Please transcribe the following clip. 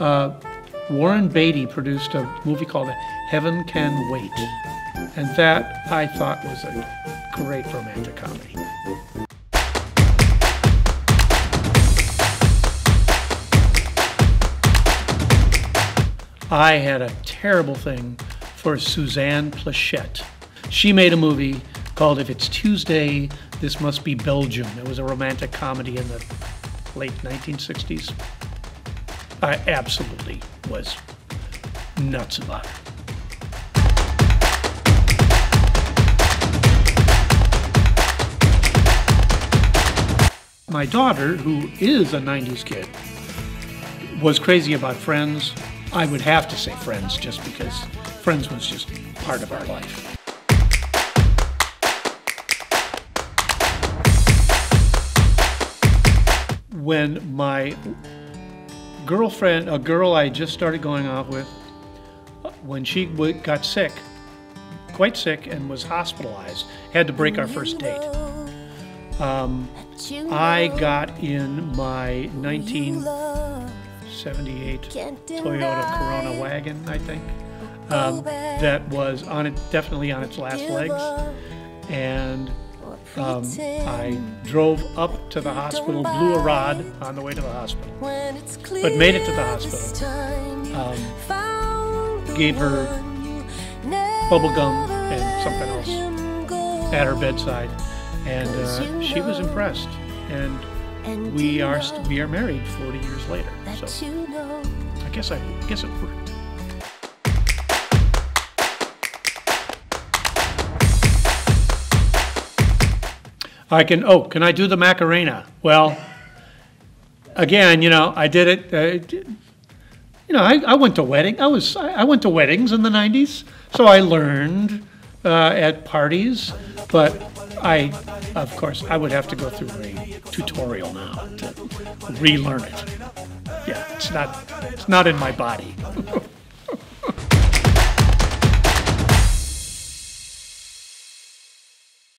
uh, Warren Beatty produced a movie called Heaven Can Wait. And that I thought was a great romantic comedy. I had a terrible thing for Suzanne Pleshette. She made a movie called If It's Tuesday, This Must Be Belgium. It was a romantic comedy in the late 1960s. I absolutely was nuts about it. My daughter, who is a 90s kid, was crazy about Friends. I would have to say Friends just because Friends was just part of our life. When my girlfriend, a girl I just started going out with, when she got sick, quite sick, and was hospitalized, had to break our first date. Um, I got in my 1978 Toyota Corona wagon, I think, um, that was on it, definitely on its last legs, and um, I drove up to the hospital, blew a rod on the way to the hospital, but made it to the hospital. Um, gave her bubble gum and something else at her bedside, and uh, she was impressed. And we are we are married 40 years later. So I guess I, I guess it worked. I can. Oh, can I do the Macarena? Well, again, you know, I did it. Uh, you know, I, I went to wedding. I was I went to weddings in the '90s, so I learned uh, at parties. But I, of course, I would have to go through a tutorial now to relearn it. Yeah, it's not it's not in my body.